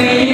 me.